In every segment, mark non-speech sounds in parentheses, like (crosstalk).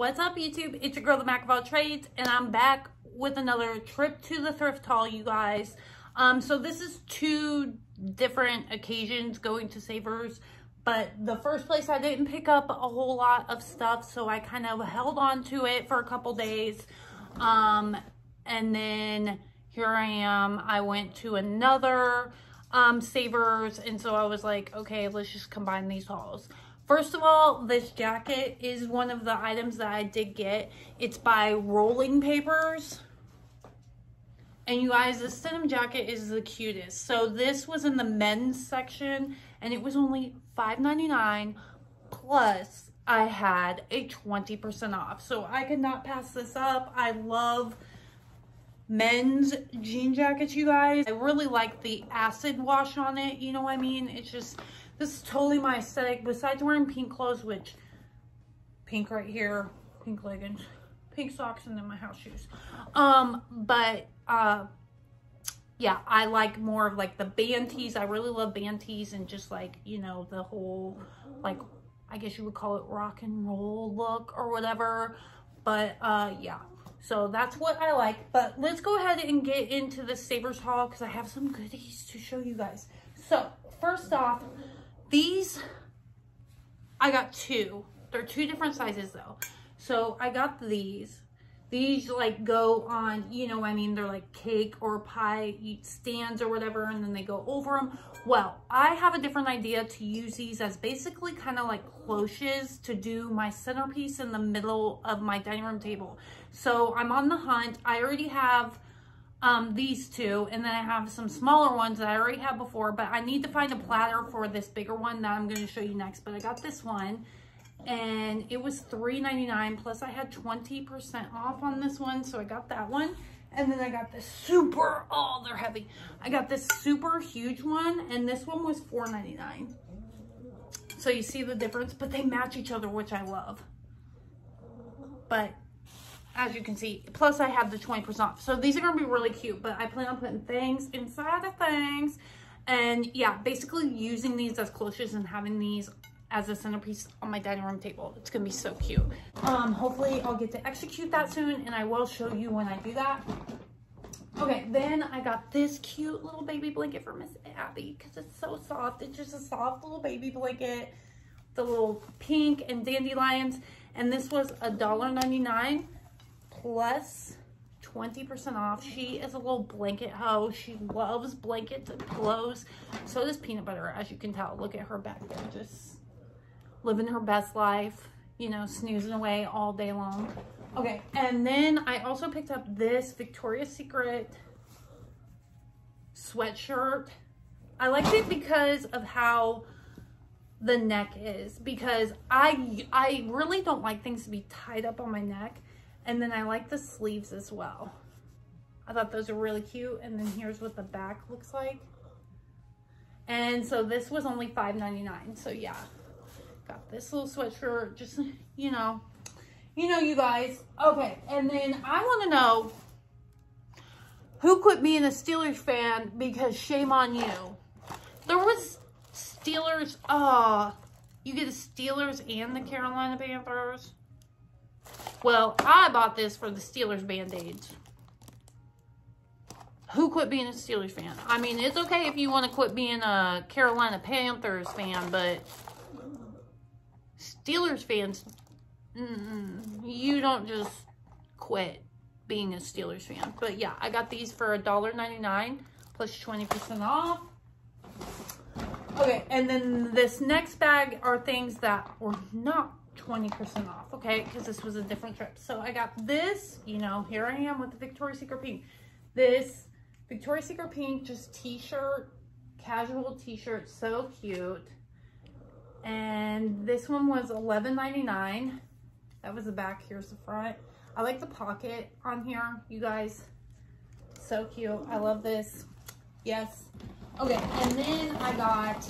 What's up YouTube? It's your girl, the Mak of all trades, and I'm back with another trip to the thrift haul, you guys. Um, so this is two different occasions going to Savers, but the first place I didn't pick up a whole lot of stuff, so I kind of held on to it for a couple days. Um, and then here I am. I went to another um, Savers, and so I was like, okay, let's just combine these hauls. First of all, this jacket is one of the items that I did get. It's by Rolling Papers. And you guys, this denim jacket is the cutest. So this was in the men's section and it was only $5.99 plus I had a 20% off. So I could not pass this up. I love men's jean jackets, you guys. I really like the acid wash on it. You know what I mean? It's just this is totally my aesthetic. Besides wearing pink clothes, which pink right here, pink leggings, pink socks, and then my house shoes. Um, but uh, yeah, I like more of like the band tees. I really love band tees and just like, you know, the whole like, I guess you would call it rock and roll look or whatever. But uh, yeah, so that's what I like. But let's go ahead and get into the Savers haul because I have some goodies to show you guys. So first off, these, I got two. They're two different sizes though. So I got these. These like go on, you know, I mean, they're like cake or pie stands or whatever, and then they go over them. Well, I have a different idea to use these as basically kind of like cloches to do my centerpiece in the middle of my dining room table. So I'm on the hunt. I already have um, these two, and then I have some smaller ones that I already had before, but I need to find a platter for this bigger one that I'm going to show you next. But I got this one, and it was $3.99, plus I had 20% off on this one, so I got that one. And then I got this super, oh, they're heavy. I got this super huge one, and this one was $4.99. So you see the difference, but they match each other, which I love. But as you can see. Plus I have the 20% off. So these are going to be really cute, but I plan on putting things inside of things. And yeah, basically using these as cloches and having these as a centerpiece on my dining room table. It's going to be so cute. Um, hopefully I'll get to execute that soon and I will show you when I do that. Okay, then I got this cute little baby blanket for Miss Abby because it's so soft. It's just a soft little baby blanket. The little pink and dandelions. And this was a $1.99 plus 20% off. She is a little blanket hoe. She loves blankets and pillows. So does Peanut Butter, as you can tell. Look at her back there, just living her best life, you know, snoozing away all day long. Okay, and then I also picked up this Victoria's Secret sweatshirt. I liked it because of how the neck is because I I really don't like things to be tied up on my neck and then I like the sleeves as well. I thought those were really cute. And then here's what the back looks like. And so this was only $5.99. So yeah, got this little sweatshirt, just, you know, you know, you guys. Okay, and then I want to know who quit being a Steelers fan because shame on you. There was Steelers, uh, you get the Steelers and the Carolina Panthers. Well, I bought this for the Steelers Band-Aids. Who quit being a Steelers fan? I mean, it's okay if you want to quit being a Carolina Panthers fan, but Steelers fans, mm, you don't just quit being a Steelers fan. But yeah, I got these for $1.99 plus 20% off. Okay, and then this next bag are things that were not 20% off, okay? Because this was a different trip. So I got this, you know, here I am with the Victoria's Secret Pink. This Victoria's Secret Pink, just t-shirt, casual t-shirt, so cute. And this one was $11.99. That was the back, here's the front. I like the pocket on here, you guys. So cute, I love this. Yes. Okay, and then I got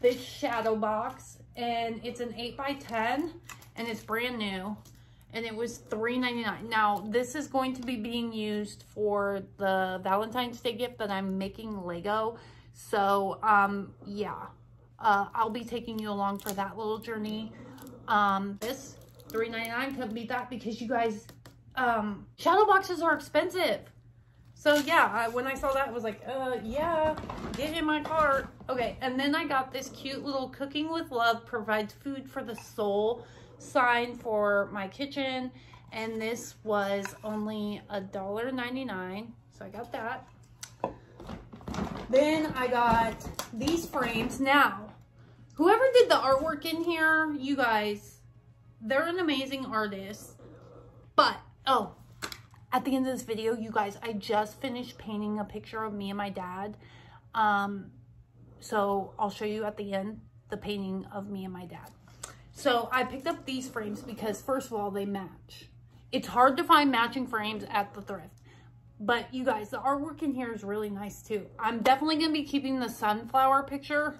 this shadow box and it's an 8 by 10 and it's brand new and it was $3.99. Now, this is going to be being used for the Valentine's Day gift that I'm making Lego. So, um, yeah, uh, I'll be taking you along for that little journey. Um, this $3.99 couldn't beat that because you guys, um, shadow boxes are expensive. So yeah, I, when I saw that, I was like, uh, yeah, get in my cart. Okay, and then I got this cute little Cooking with Love provides food for the soul sign for my kitchen. And this was only a dollar ninety-nine. So I got that. Then I got these frames. Now, whoever did the artwork in here, you guys, they're an amazing artist. But, oh, at the end of this video, you guys, I just finished painting a picture of me and my dad. Um, so I'll show you at the end the painting of me and my dad. So I picked up these frames because first of all, they match. It's hard to find matching frames at the thrift. But you guys, the artwork in here is really nice too. I'm definitely going to be keeping the sunflower picture.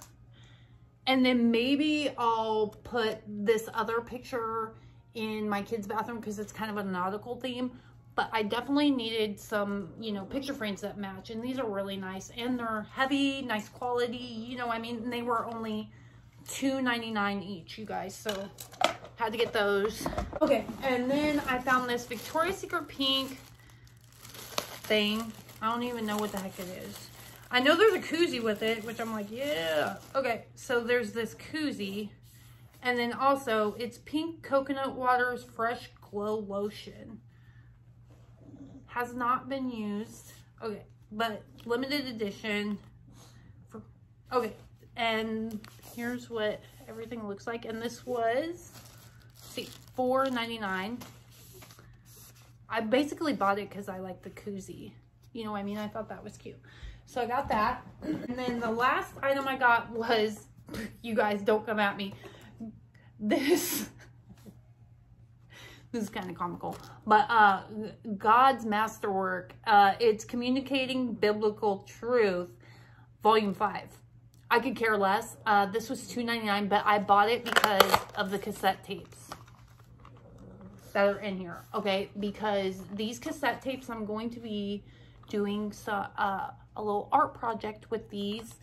And then maybe I'll put this other picture in my kid's bathroom because it's kind of a nautical theme. But I definitely needed some, you know, picture frames that match. And these are really nice. And they're heavy, nice quality. You know, I mean, they were only $2.99 each, you guys. So had to get those. Okay, and then I found this Victoria's Secret pink thing. I don't even know what the heck it is. I know there's a koozie with it, which I'm like, yeah. Okay, so there's this koozie. And then also, it's Pink Coconut Water's Fresh Glow Lotion. Has not been used. Okay, but limited edition. For, okay, and here's what everything looks like. And this was, see, $4.99. I basically bought it because I like the koozie. You know what I mean? I thought that was cute. So I got that. And then the last item I got was, (laughs) you guys don't come at me, this, this is kind of comical, but uh, God's Masterwork. Uh, it's Communicating Biblical Truth, Volume 5. I could care less. Uh, this was $2.99, but I bought it because of the cassette tapes that are in here, okay? Because these cassette tapes, I'm going to be doing so, uh, a little art project with these.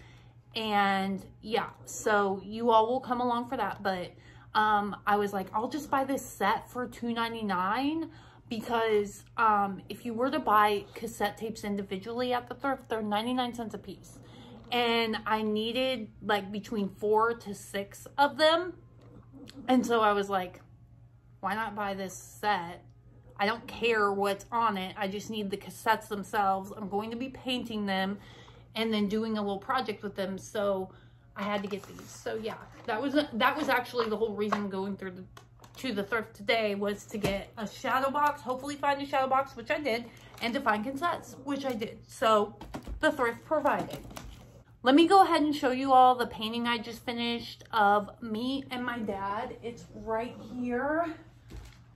And yeah, so you all will come along for that. But um, I was like, I'll just buy this set for $2.99 because um, if you were to buy cassette tapes individually at the thrift, they're 99 cents a piece. And I needed like between four to six of them. And so I was like, why not buy this set? I don't care what's on it. I just need the cassettes themselves. I'm going to be painting them and then doing a little project with them. So I had to get these. So yeah, that was that was actually the whole reason going through the to the thrift today was to get a shadow box, hopefully find a shadow box, which I did, and to find cassettes, which I did. So the thrift provided. Let me go ahead and show you all the painting I just finished of me and my dad. It's right here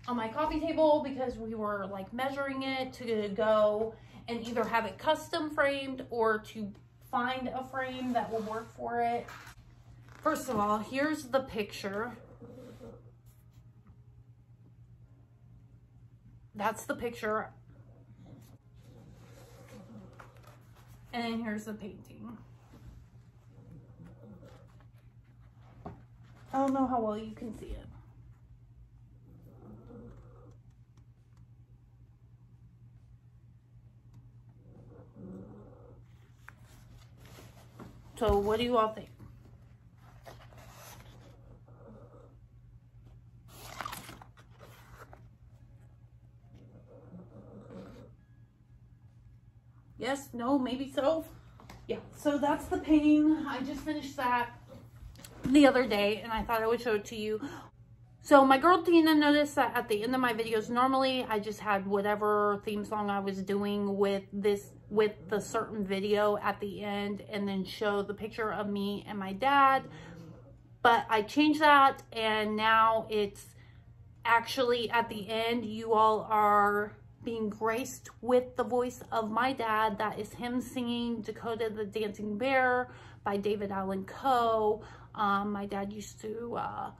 on my coffee table because we were like measuring it to go and either have it custom framed or to find a frame that will work for it. First of all, here's the picture. That's the picture. And then here's the painting. I don't know how well you can see it. So what do you all think? Yes, no, maybe so. Yeah, so that's the painting. I just finished that the other day and I thought I would show it to you. So my girl Dina noticed that at the end of my videos, normally I just had whatever theme song I was doing with this, with the certain video at the end and then show the picture of me and my dad. But I changed that and now it's actually at the end, you all are being graced with the voice of my dad. That is him singing Dakota the Dancing Bear by David Allan Coe. Um, my dad used to uh,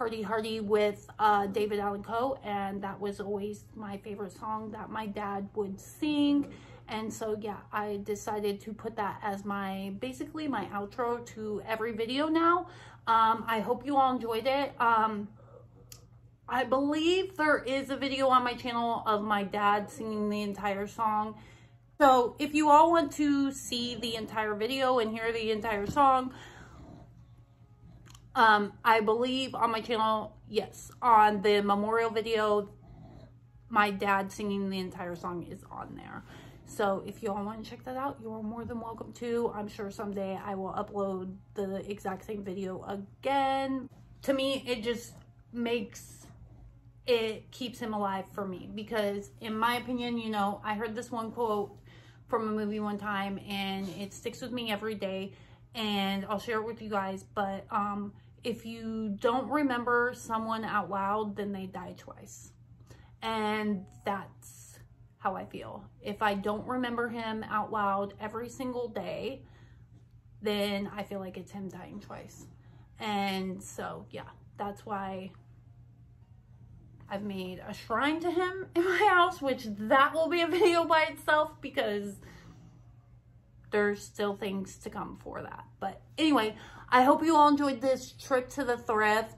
Party Hardy with uh, David Allan Coe, and that was always my favorite song that my dad would sing. And so, yeah, I decided to put that as my, basically my outro to every video now. Um, I hope you all enjoyed it. Um, I believe there is a video on my channel of my dad singing the entire song. So if you all want to see the entire video and hear the entire song, um, I believe on my channel, yes, on the memorial video, my dad singing the entire song is on there. So if you all want to check that out, you are more than welcome to. I'm sure someday I will upload the exact same video again. To me, it just makes, it keeps him alive for me. Because in my opinion, you know, I heard this one quote from a movie one time and it sticks with me every day. And I'll share it with you guys. But um, if you don't remember someone out loud, then they die twice. And that's how I feel. If I don't remember him out loud every single day, then I feel like it's him dying twice. And so, yeah, that's why I've made a shrine to him in my house, which that will be a (laughs) video by itself because there's still things to come for that. But anyway, I hope you all enjoyed this trip to the thrift.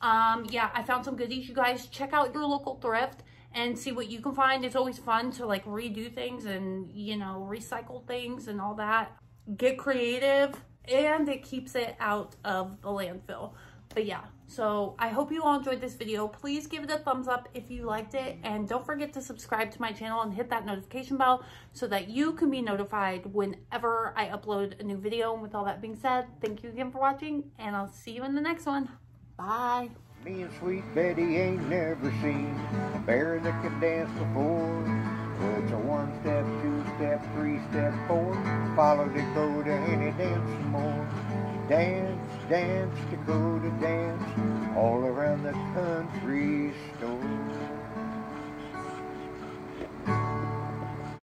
Um, yeah, I found some goodies. You guys check out your local thrift and see what you can find. It's always fun to like redo things and, you know, recycle things and all that. Get creative and it keeps it out of the landfill. But yeah, so I hope you all enjoyed this video. Please give it a thumbs up if you liked it. And don't forget to subscribe to my channel and hit that notification bell so that you can be notified whenever I upload a new video. And with all that being said, thank you again for watching and I'll see you in the next one. Bye. Me and Sweet Betty ain't never seen a bear that can dance before. It's a one step, two step, three step, four. Follow Dakota and he dance some more. Dance, dance, Dakota, dance, all around the country store.